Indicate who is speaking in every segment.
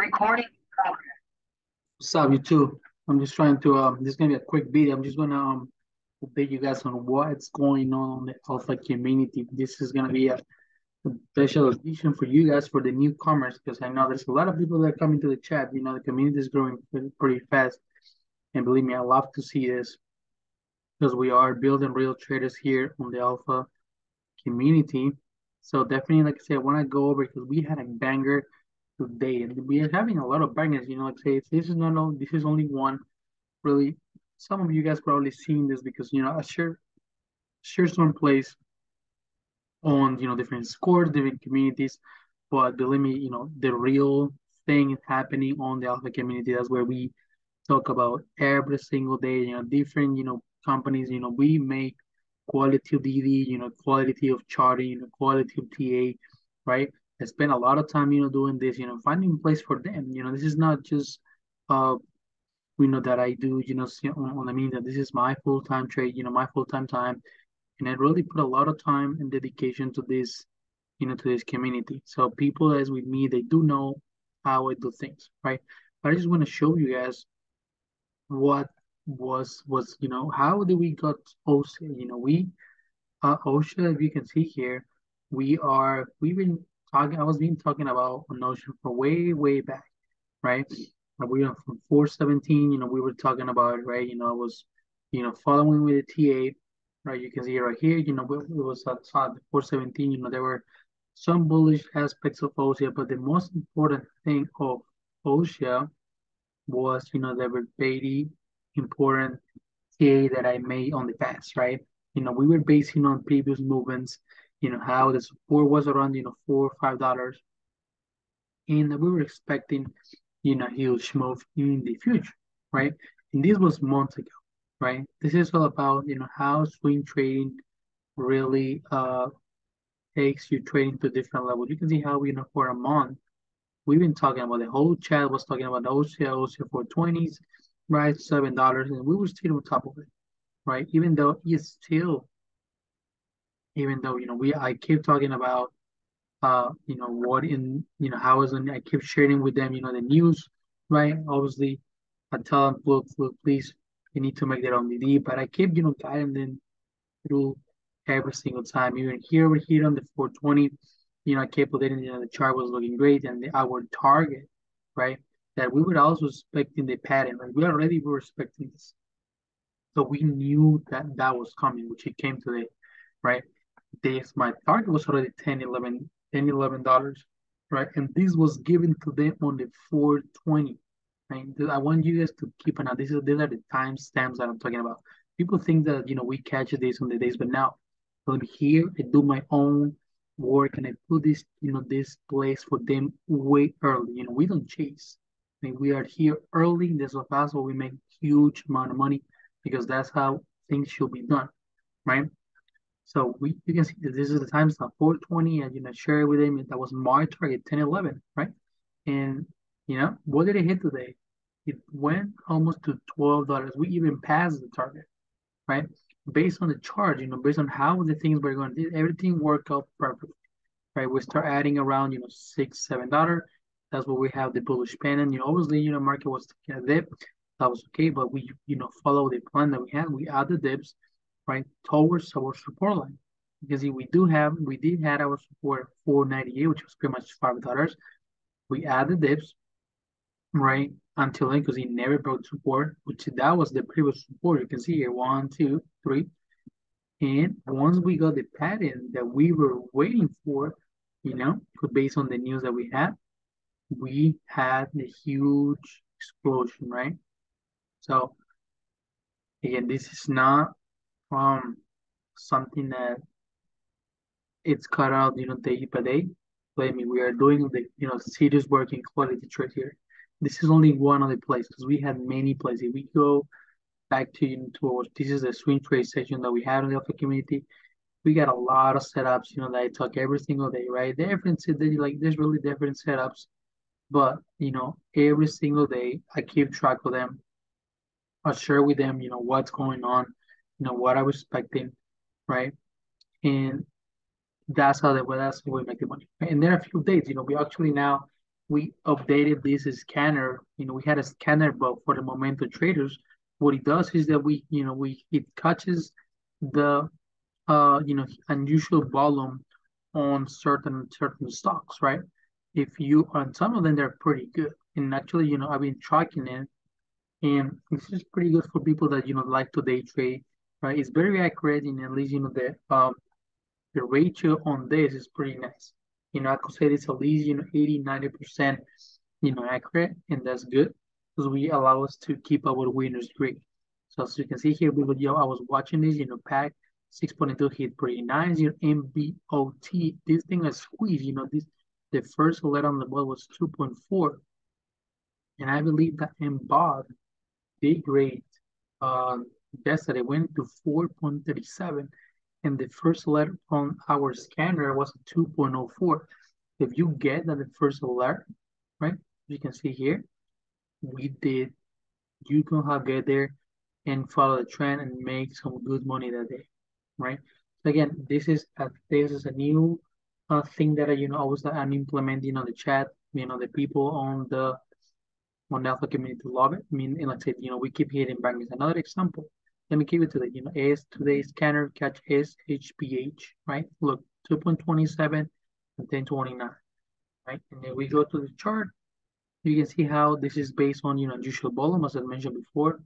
Speaker 1: Recording.
Speaker 2: What's up, you two? I'm just trying to um this is gonna be a quick video. I'm just gonna um update you guys on what's going on on the alpha community. This is gonna be a, special edition for you guys for the newcomers because I know there's a lot of people that are coming to the chat. You know, the community is growing pretty, pretty fast. And believe me, I love to see this because we are building real traders here on the alpha community. So definitely, like I said, I want to go over because we had a banger today, and we are having a lot of bangers. You know, like say, this is not all. This is only one. Really, some of you guys probably seen this because you know I share share some place on you know different scores, different communities. But believe me, you know the real thing is happening on the alpha community. That's where we talk about every single day. You know, different you know companies. You know, we make quality of DD, you know, quality of charting, you know, quality of TA, right? Spend a lot of time, you know, doing this, you know, finding a place for them. You know, this is not just uh you know that I do, you know, on, on I mean that this is my full-time trade, you know, my full-time time. And I really put a lot of time and dedication to this, you know, to this community. So people as with me, they do know how I do things, right? But I just want to show you guys what was was you know how do we got OSHA? You know we uh, OSHA, if you can see here, we are we've been talking. I was been talking about a Notion for way way back, right? We went from 417. You know we were talking about right? You know I was you know following with the TA, right? You can see right here. You know it was at 417. You know there were some bullish aspects of OSHA, but the most important thing of OSHA was you know there were 80 important TA that I made on the past, right? You know, we were basing on previous movements, you know, how the support was around, you know, four or five dollars. And we were expecting, you know, huge move in the future, right? And this was months ago, right? This is all about, you know, how swing trading really uh takes you trading to different levels. You can see how, you know, for a month, we've been talking about the whole chat was talking about the OCA, OCA 420s, right? Seven dollars, and we were still on top of it, right? Even though it's still, even though you know we, I keep talking about, uh, you know what in, you know how is and I keep sharing with them, you know the news, right? Obviously, I tell them, look, look, please, you need to make their own DD, but I keep you know guiding them through every single time. Even here, we're here on the 420, you know, I kept letting you know the chart was looking great, and the, our target, right? that we were also expecting the pattern. Like we already were expecting this. So we knew that that was coming, which it came today, right? This, my target was already 10, 11, 10, 11 dollars, right? And this was given to them on the 420, right? I want you guys to keep an eye. This is, these are the time stamps that I'm talking about. People think that, you know, we catch this on the days, but now I'm here, I do my own work and I put this, you know, this place for them way early. You know, we don't chase mean, we are here early. This is possible. We make huge amount of money because that's how things should be done, right? So we you can see that this is the time stop 420 and you know share it with him. That was my target 10 11, right? And you know what did it hit today? It went almost to twelve dollars. We even passed the target, right? Based on the chart, you know, based on how the things were going, everything worked out perfectly, right? We start adding around, you know, six, seven dollar, that's what we have the bullish pennant. You know, obviously, you know, market was taking a dip. That was okay, but we, you know, follow the plan that we had. We add the dips, right, towards our support line. Because we do have, we did have our support 498, which was pretty much five dollars. We add the dips, right, until then, because it never broke support, which that was the previous support. You can see here, one, two, three. And once we got the pattern that we were waiting for, you know, based on the news that we had, we had a huge explosion, right? So again, this is not um something that it's cut out, you know, day by day. I mean, we are doing the you know serious work in quality trade here. This is only one of the places. We had many places. We go back to you know, this is the swing trade session that we had in the alpha community. We got a lot of setups, you know, that I talk every single day, right? Different, like there's really different setups but you know, every single day I keep track of them. I share with them, you know, what's going on, know, what I was expecting, right? And that's how they well, that's how we make the money. And there are a few days, you know, we actually now we updated this scanner. You know, we had a scanner, but for the momentum traders, what it does is that we, you know, we it catches the, uh, you know, unusual volume on certain certain stocks, right? If you on some of them they're pretty good, and actually, you know, I've been tracking it, and this is pretty good for people that you know like to day trade, right? It's very accurate, and at least you know the um the ratio on this is pretty nice. You know, I could say it's at least, you know, 80, 90%, you know, accurate, and that's good because we allow us to keep our winners great. So as you can see here, we would, you know, I was watching this, you know, pack 6.2 hit pretty nice, you know, MBOT, this thing is squeezed, you know, this, the first letter on the ball was 2.4. And I believe that MBOT, big rate, uh, yesterday went to 4.37 and the first alert on our scanner was 2.04. If you get that the first alert, right, you can see here, we did, you can have get there and follow the trend and make some good money that day, right? So again, this is a, this is a new uh, thing that I, you know I was I'm implementing on the chat. You know, the people on the on alpha community love it. I mean, and like I said, you know, we keep hitting is Another example, let me give it to the, you know, AS today scanner catch SHPH, right? Look, 2.27 and 1029, right? And then we go to the chart, you can see how this is based on, you know, usual volume, as I mentioned before.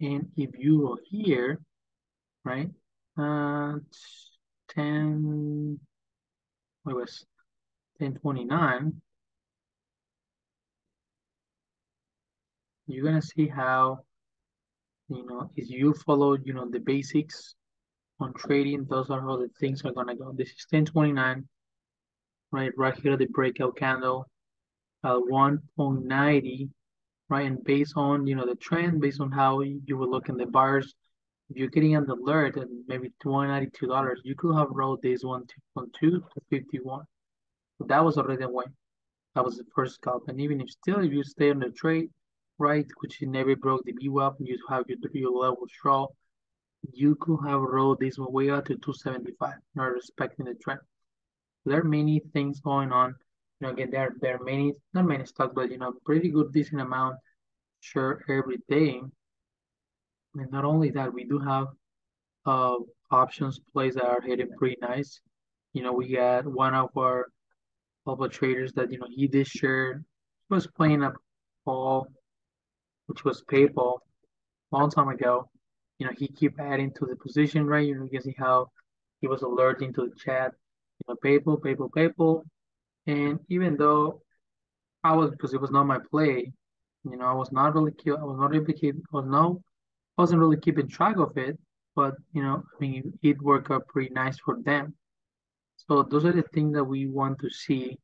Speaker 2: And if you go here, right, uh, 10, what was 1029, you're gonna see how you know, if you follow, you know, the basics on trading, those are how the things are gonna go. This is 1029, right? Right here, the breakout candle at 1.90, right? And based on, you know, the trend, based on how you will look in the bars, if you're getting an alert at maybe $292, you could have rolled this one from 2 to 51. So that was already a win. That was the first scalp. And even if still, if you stay on the trade, right, which never broke the VWAP, you have your three level draw, you could have rolled this way up to 275, not respecting the trend. There are many things going on. You know, again, there, there are many, not many stocks, but you know, pretty good decent amount sure every day. And not only that, we do have uh options plays that are hitting pretty nice. You know, we got one of our our traders that you know he did share was playing a ball which was a long time ago. You know, he keep adding to the position, right? You know, you can see how he was alerting to the chat, you know, PayPal, PayPal, PayPal. And even though I was, because it was not my play, you know, I was not really, I was not really keep, was no, wasn't really keeping track of it, but, you know, I mean, it worked out pretty nice for them. So those are the things that we want to see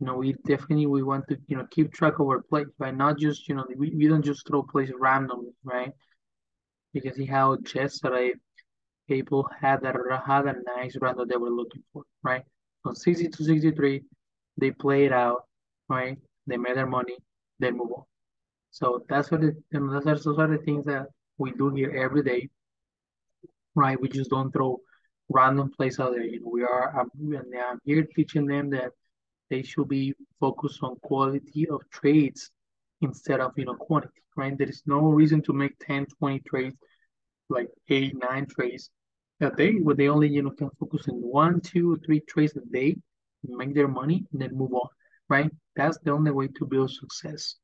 Speaker 2: you know, we definitely we want to you know keep track of our plays, right? Not just you know we, we don't just throw plays randomly, right? Because see how yesterday people had that had a nice run that they were looking for, right? From 60 to 63, they played out, right? They made their money, they move on. So that's what it, you know, that's those are the things that we do here every day, right? We just don't throw random plays out there. You know, we are I'm, I'm here teaching them that they should be focused on quality of trades instead of you know quantity right? There is no reason to make 10 20 trades like eight nine trades a day where they only you know can focus on one two three trades a day make their money and then move on right? That's the only way to build success.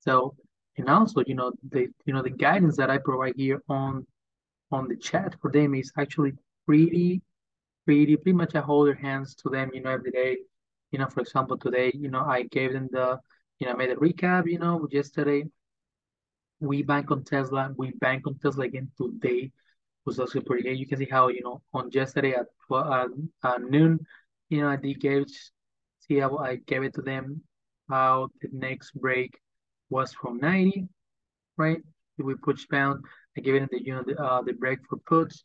Speaker 2: So and also you know the you know the guidance that i provide here on on the chat for them is actually pretty pretty pretty much i hold their hands to them you know every day you know, for example, today, you know, I gave them the, you know, made a recap, you know, yesterday. We bank on Tesla. We bank on Tesla again today. Was also pretty good. You can see how, you know, on yesterday at, 12, uh, noon, you know, I give, see how I gave it to them, how the next break was from 90, right? We push down. I gave it the, you know, the, uh, the break for puts.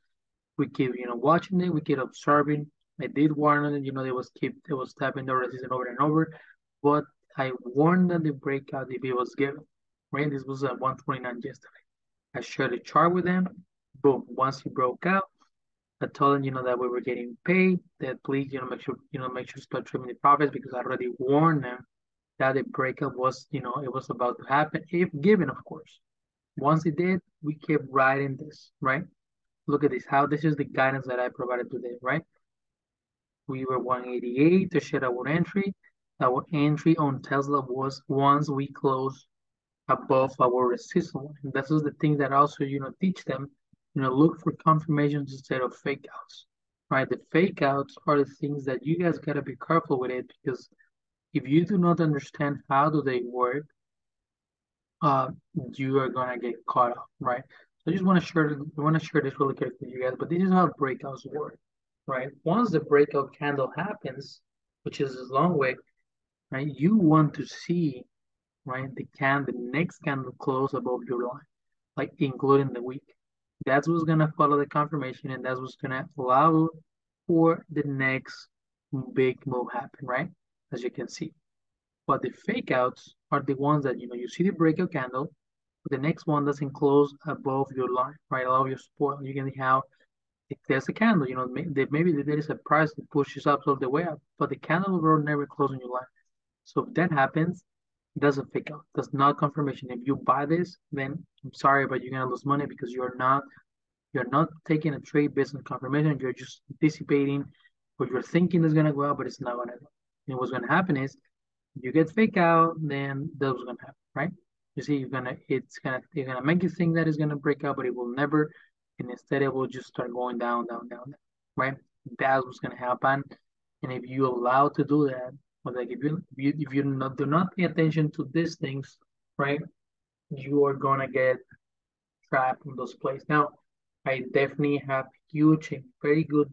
Speaker 2: We keep, you know, watching it. We keep observing I did warn them, you know, they was keep they was tapping the resistance over and over, but I warned them the breakout if it was given. Right, this was at 129 yesterday. I shared a chart with them. Boom, once he broke out, I told them, you know, that we were getting paid, that please, you know, make sure, you know, make sure to start trimming the profits because I already warned them that the breakup was, you know, it was about to happen, if given, of course. Once it did, we kept writing this, right? Look at this, how this is the guidance that I provided today, right? We were 188 to share our entry. Our entry on Tesla was once we close above our resistance line. This is the thing that also, you know, teach them, you know, look for confirmations instead of fake outs, right? The fake outs are the things that you guys got to be careful with it because if you do not understand how do they work, uh, you are gonna get caught up, right? So I just want to share, I want to share this really quick with you guys, but this is how breakouts work, right? Once the breakout candle happens, which is this long way, right? You want to see, right, the can, the next candle close above your line, like including the week. That's what's gonna follow the confirmation, and that's what's gonna allow for the next big move happen, right? As you can see. But the fake outs are the ones that, you know, you see the breakout candle, the next one doesn't close above your line, right? Above your support. You can have if there's a candle, you know, maybe, maybe there is a price that pushes up all the way up, but the candle will never close on your line. So if that happens, it doesn't fake out. That's not confirmation. If you buy this, then I'm sorry, but you're gonna lose money because you're not you're not taking a trade based on confirmation. You're just anticipating what you're thinking is gonna go up, but it's not gonna go. And what's gonna happen is you get fake out, then that's gonna happen, right? You see, you're gonna it's gonna you're gonna make you think that it's gonna break out, but it will never, and instead it will just start going down, down, down, right? That's what's gonna happen. And if you allow to do that, but like if you if you, not, do not pay attention to these things, right, you are gonna get trapped in those places. Now, I definitely have huge and very good,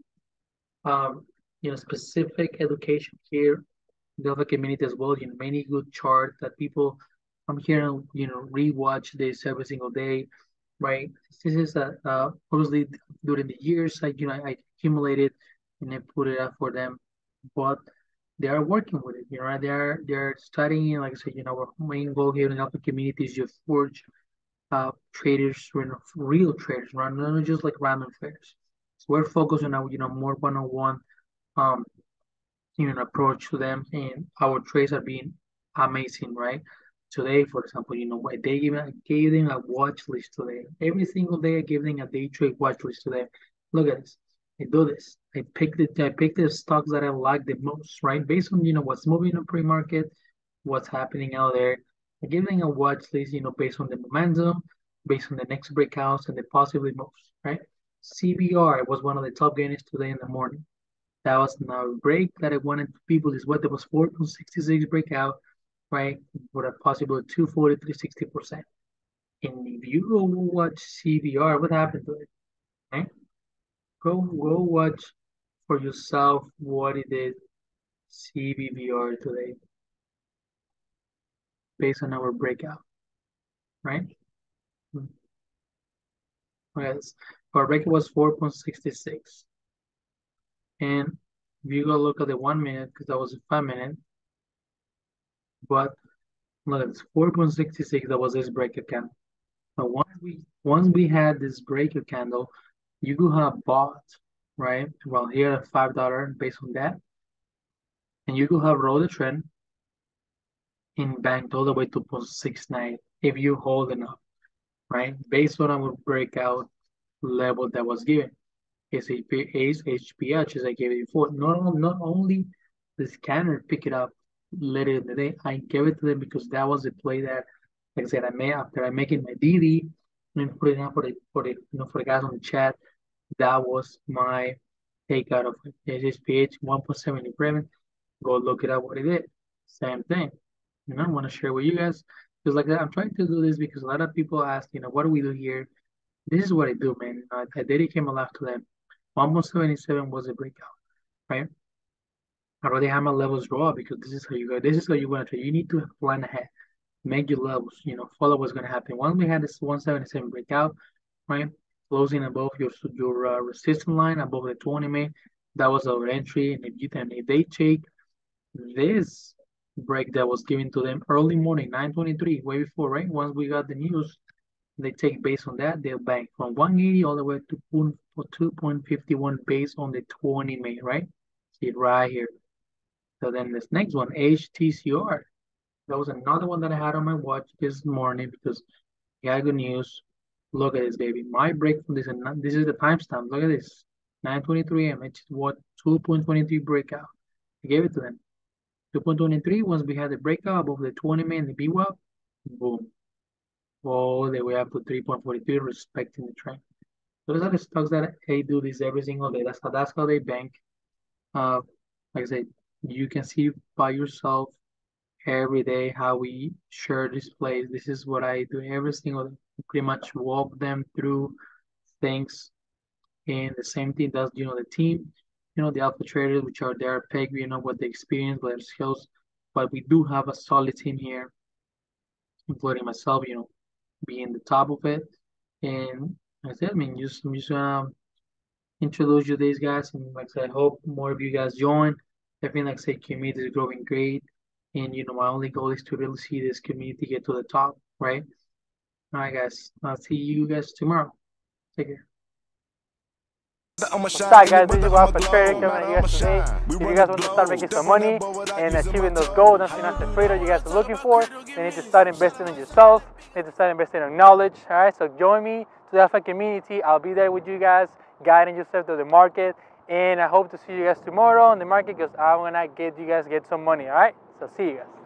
Speaker 2: um, you know, specific education here in the community as well. You know, many good charts that people come here and you know rewatch this every single day, right? This is a uh, obviously during the years I you know I accumulated and I put it up for them, but they are working with it. You know, they're they're studying. Like I said, you know, our main goal here in community is to forge uh, traders, you know, real traders, right? Not just like random traders. So we're focused on you know more one-on-one um you know approach to them, and our trades are being amazing, right? Today, for example, you know, they give gave them a watch list today. Every single day, I give them a day trade watch list today. Look at this. I do this. I pick the I pick the stocks that I like the most, right? Based on you know what's moving in pre-market, what's happening out there. I give them a watch list, you know, based on the momentum, based on the next breakouts and the possibly moves, right? CBR was one of the top gainers today in the morning. That was another break that I wanted people is what there was 4.66 breakout, right? For a possible 240, 360%. And if you go watch CBR, what happened to it? Right? Go go watch for yourself what it did CVVR today based on our breakout, right? Hmm. Yes, our breakout was 4.66. And if you go look at the one minute, because that was a five minute, but look, it's 4.66, that was this breaker candle. So once we once we had this breaker candle, you could have bought, right? Well, here at five dollar based on that. And you could have rolled the trend in banked all the way to 0.69 if you hold enough, right? Based on our breakout level that was given. SHP, HPH, as I gave it before. Not, not only the scanner pick it up later in the day, I gave it to them because that was the play that, like I said, I made after I make it my DD and put it out for the for the you know for the guys on the chat. That was my take out of SHPH 1.7 Go look it up what it did. Same thing. You know, I want to share with you guys because like I'm trying to do this because a lot of people ask, you know, what do we do here? This is what I do, man. I, I dedicate my life to them. 1.77 was a breakout, right? Already have my levels draw because this is how you go. This is how you want to trade. You need to plan ahead, make your levels, you know, follow what's going to happen. Once we had this 177 breakout, right? Closing above your your uh, resistance line, above the 20 minute, that was our entry. And if you then if they take this break that was given to them early morning, 923, way before, right? Once we got the news, They take based on that, they'll bank from 180 all the way to 2.51 based on the 20 May, right? See it right here. So then this next one, HTCR. That was another one that I had on my watch this morning because yeah, good news. Look at this, baby. My break from this, and this is the timestamp. Look at this. 9.23 a.m. It's what 2.23 breakout. I gave it to them. 2.23, once we had the breakout above the 20 minute VWAP, boom. All the way up to 3.43, respecting the trend. Those are the stocks that they do this every single day. That's how that's how they bank. Uh, like I said, you can see by yourself every day how we share this place. This is what I do every single day. Pretty much walk them through things. And the same thing does, you know, the team, you know, the alpha traders, which are there, peg, you know, what they experience, what their skills. But we do have a solid team here, including myself, you know, being the top of it. And I said, I mean, just, I'm just gonna introduce you to these guys. And like I said, I hope more of you guys join. Definitely, like I say, community is growing great. And, you know, my only goal is to really see this community get to the top, right? All right, guys. I'll see you guys tomorrow. Take care.
Speaker 1: What's up, guys? This is Alpha Trader coming at you guys today. If you guys want to start making some money and achieving those goals and financial freedom you guys are looking for, you need to start investing in yourself. You need to start investing in knowledge. All right, so join me to the Alpha community. I'll be there with you guys, guiding yourself through the market. And I hope to see you guys tomorrow in the market because I'm gonna get you guys get some money. All right, so see you guys.